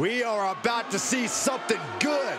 We are about to see something good.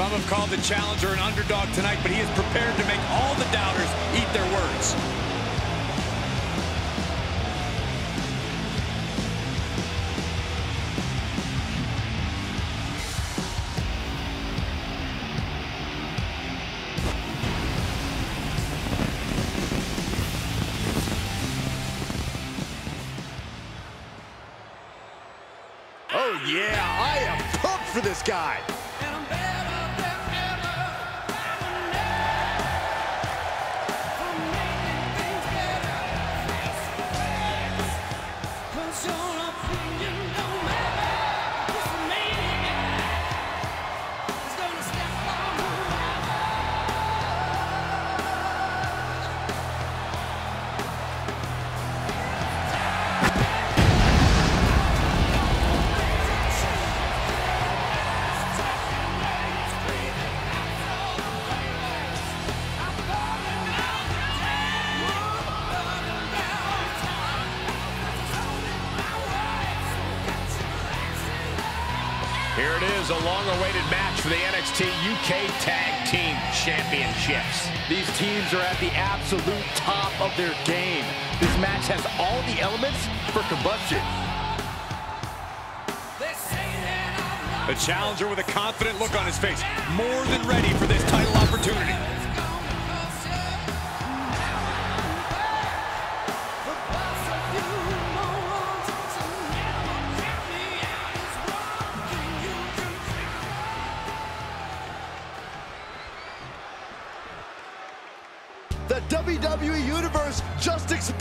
Some have called the challenger an underdog tonight, but he is prepared to make all the doubters eat their words. Here it is, a long-awaited match for the NXT UK Tag Team Championships. These teams are at the absolute top of their game. This match has all the elements for combustion. The challenger with a confident look on his face, more than ready for this title opportunity.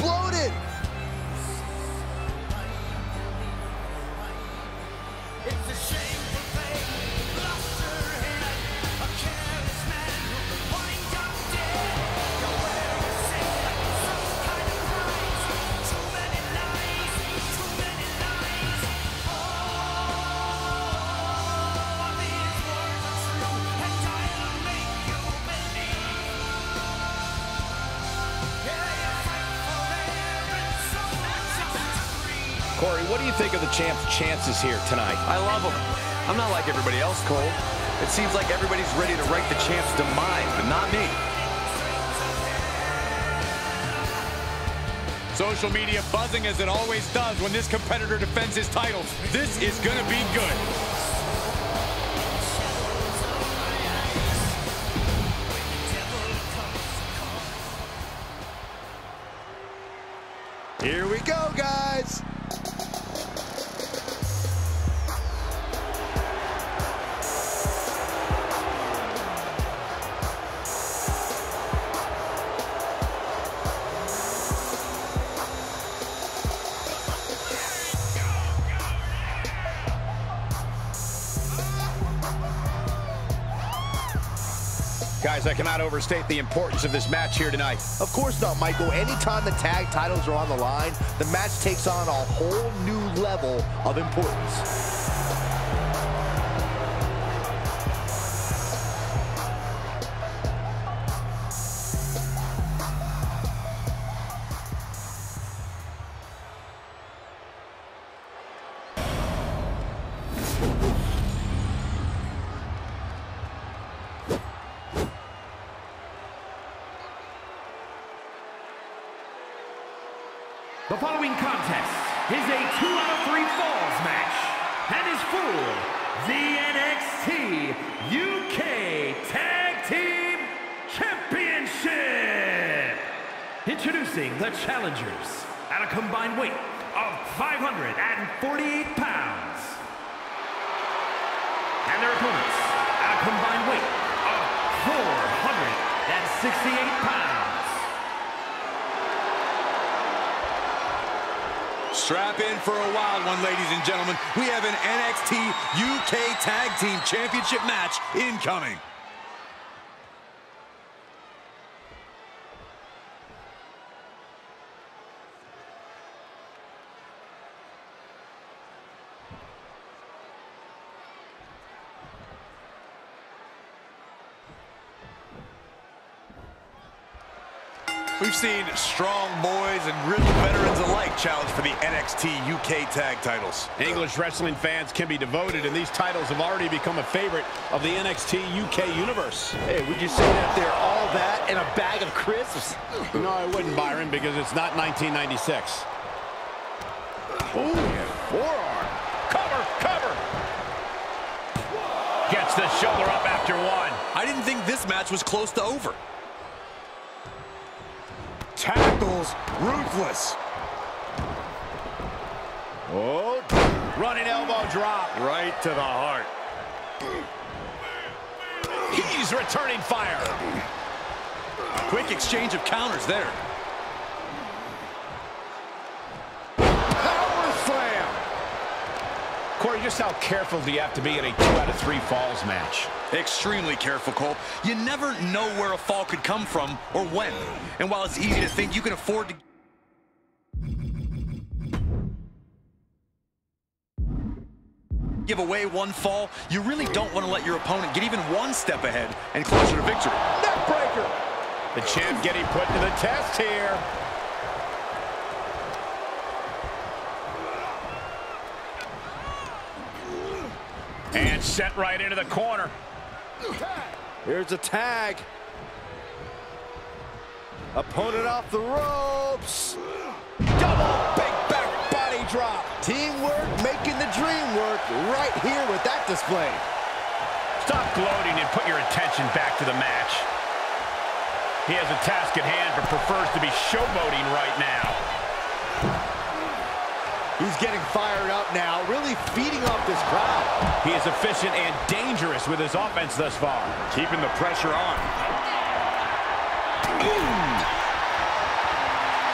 Exploded. Champ's chances here tonight? I love them. I'm not like everybody else, Cole. It seems like everybody's ready to write the champ's demise, but not me. Social media buzzing as it always does when this competitor defends his titles. This is going to be good. Guys, I cannot overstate the importance of this match here tonight. Of course not, Michael. Anytime the tag titles are on the line, the match takes on a whole new level of importance. The NXT UK Tag Team Championship. Introducing the challengers at a combined weight of 548 pounds. And their opponents at a combined weight of 468 pounds. Strap in for a wild one, ladies and gentlemen. We have an NXT UK Tag Team Championship match incoming. We've seen strong boys and riddled veterans alike challenge for the NXT UK tag titles. English wrestling fans can be devoted, and these titles have already become a favorite of the NXT UK universe. Hey, would you say that they're all that and a bag of crisps? No, I wouldn't, Byron, because it's not 1996. Ooh, forearm. Cover, cover. Gets the shoulder up after one. I didn't think this match was close to over. Tackles, ruthless. Oh, running elbow drop. Right to the heart. He's returning fire. Quick exchange of counters there. Power slam. Corey, just how careful do you have to be in a two out of three falls match? Extremely careful, Cole. You never know where a fall could come from or when. And while it's easy to think you can afford to... give away one fall, you really don't want to let your opponent get even one step ahead and closer to victory. Neckbreaker. The champ getting put to the test here. And sent right into the corner. Here's a tag. Opponent off the ropes. Double big back body drop. Teamwork making the dream work right here with that display. Stop gloating and put your attention back to the match. He has a task at hand, but prefers to be showboating right now. He's getting fired up now, really feeding off this crowd. He is efficient and dangerous with his offense thus far. Keeping the pressure on.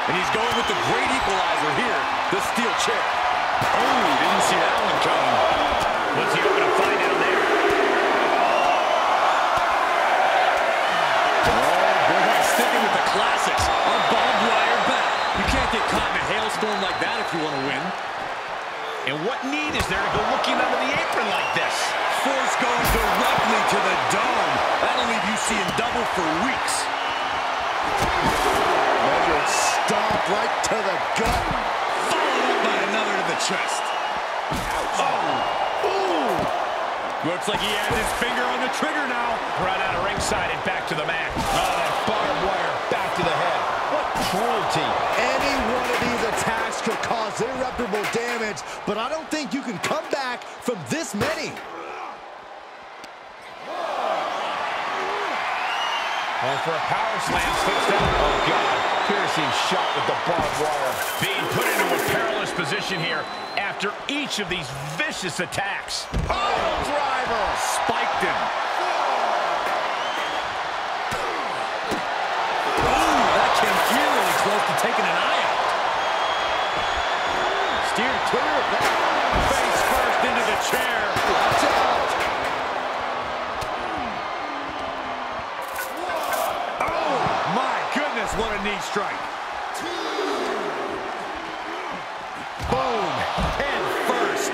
And he's going with the great equalizer here, the steel chair. Oh, didn't see that one coming. What's he hoping to find out there? Oh, sticking with the classics, a barbed wire bat. You can't get caught in a hailstorm like that if you want to win. And what need is there to go looking under the apron like this? Force goes directly to the dome. That'll leave you seeing double for weeks. Measured stomp right to the gut. Followed up by another to the chest. Oh! Ooh! Looks like he has his finger on the trigger now. Right out of ringside and back to the mat. Oh, ah, that barbed wire back to the head. What cruelty. Any one of these attacks could cause irreparable damage, but I don't think you can come back from this many. And for a power slam, slips down. Oh, God. Piercing shot with the barbed wire. Being put into a perilous position here after each of these vicious attacks. Oh, driver. Spiked him. Ooh, that came eerily close to taking an eye out. Steered clear of that. Face first into the chair. Watch out. Oh, my goodness, what a knee strike. Boom. Head first.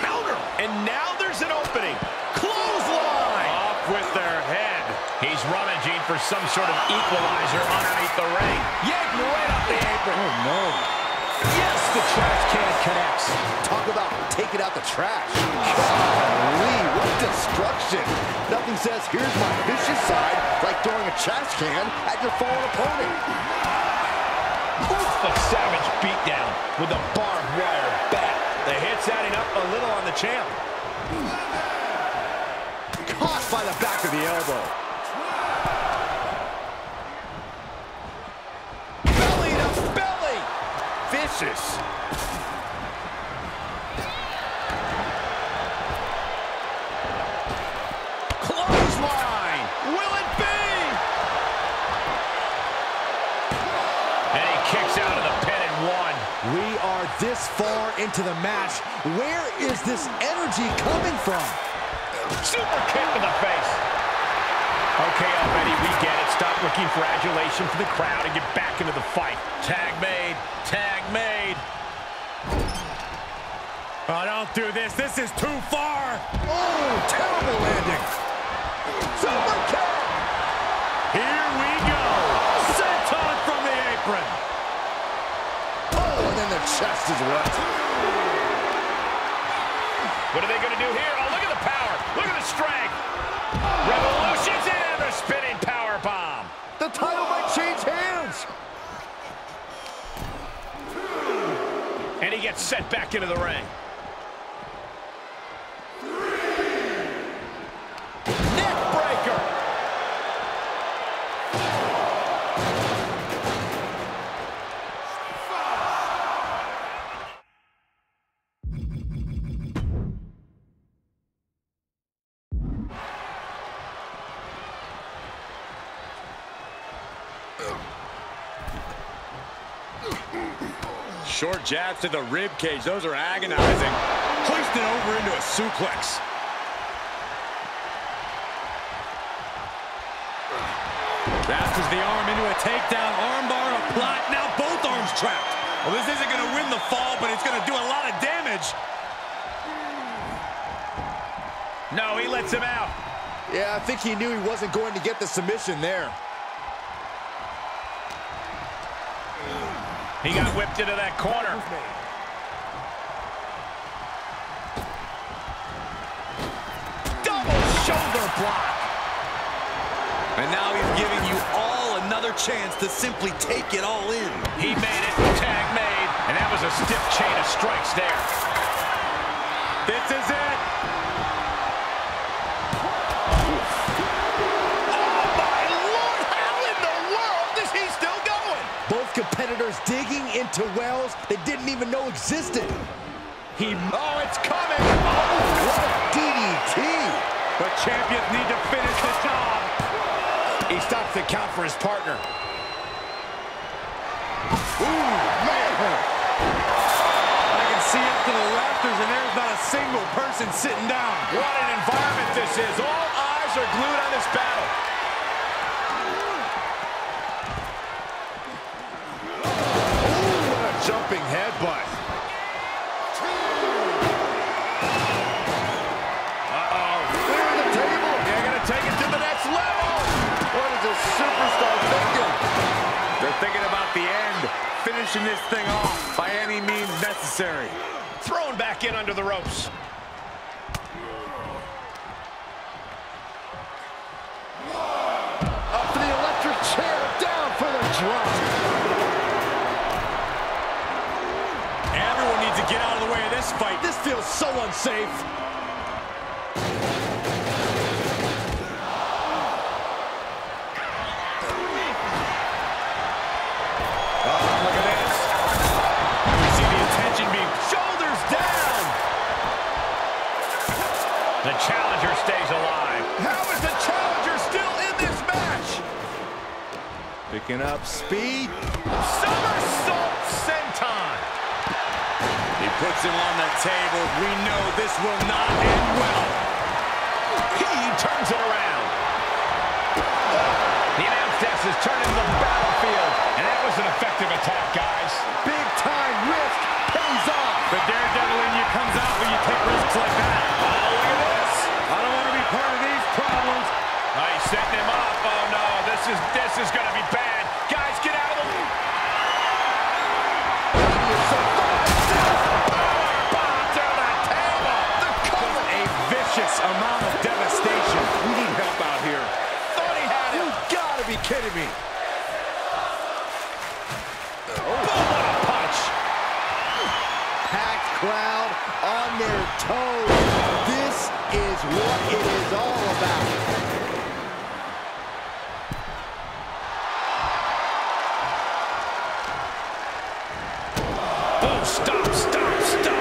Counter. And now there's an opening. Clothesline. Off with their head. He's rummaging for some sort of equalizer underneath the ring. Yanking right off the apron. Oh, no. Yes, the trash can connects. Talk about taking out the trash. Golly, what destruction. Nothing says, here's my vicious side, like throwing a trash can at your fallen opponent. Oof, a savage beatdown with a barbed wire bat. The hit's adding up a little on the champ. Caught by the back of the elbow. Belly to belly. Vicious. And he kicks out of the pin and one. We are this far into the match. Where is this energy coming from? Super kick to the face. Okay, already, we get it. Stop looking for adulation from the crowd and get back into the fight. Tag made. Tag made. Oh, don't do this. This is too far. Oh, terrible landing. Super kick. Here we go. Senton apron. Oh, and then the chest is wet. What are they going to do here? Oh, look at the power. Look at the strength. Revolution's in. The spinning power bomb. The title might change hands. And he gets set back into the ring. Jabs to the rib cage. Those are agonizing. Hoisted over into a suplex. Masters the arm into a takedown. Armbar applied. Now both arms trapped. Well, this isn't going to win the fall, but it's going to do a lot of damage. No, he lets him out. Yeah, I think he knew he wasn't going to get the submission there. He got whipped into that corner. Double shoulder block. And now he's giving you all another chance to simply take it all in. He made it. Tag made. And that was a stiff chain of strikes there. This is it. Oh, my Lord. How in the world is he still going? Both competitors digging into wells they didn't even know existed. He, oh, it's coming. Oh, what a DDT! But champions need to finish the job. He stops the count for his partner. Ooh, man. I can see up to the rafters, and there's not a single person sitting down. What an environment this is. All eyes are glued on this battle. Under the ropes. Up speed. Somersault senton. He puts him on the table. We know this will not end well. He turns it around. The announce desk is turning the battlefield. And that was an effective attack, guys. Big stop, stop, stop.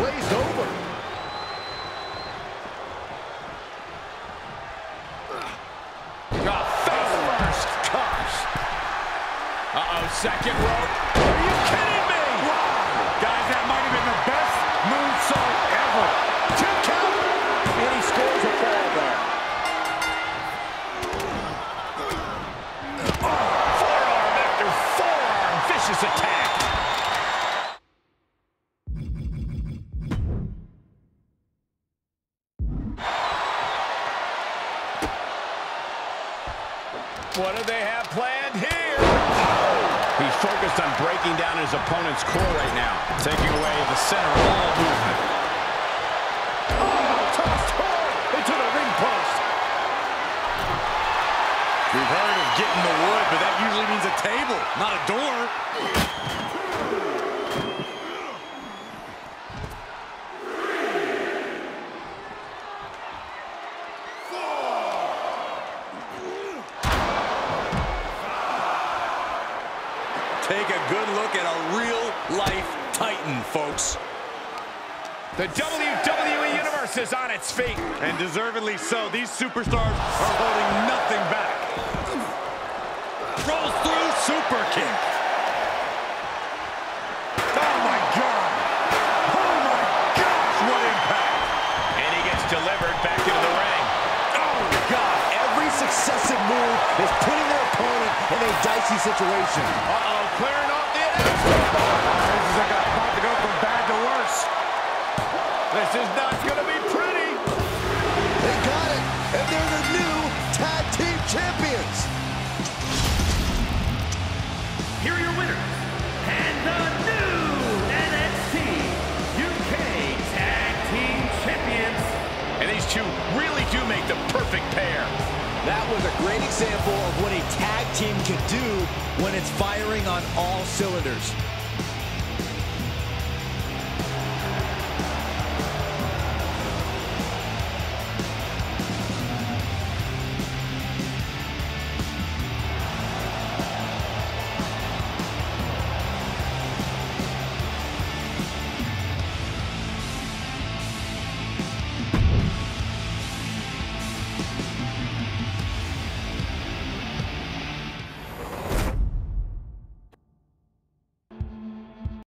Glazed over. Oh, face first. Gosh. Uh-oh, second rope. Focused on breaking down his opponent's core right now, taking away the center of all movement. Oh, tossed hard into the ring post. We've heard of getting the wood, but that usually means a table, not a door. The WWE Universe is on its feet. And deservedly so. These superstars are holding nothing back. Rolls through, super kick. Oh, my God. Oh, my gosh, what impact. And he gets delivered back into the ring. Oh, God. Every successive move is putting their opponent in a dicey situation. Two really do make the perfect pair. That was a great example of what a tag team can do when it's firing on all cylinders.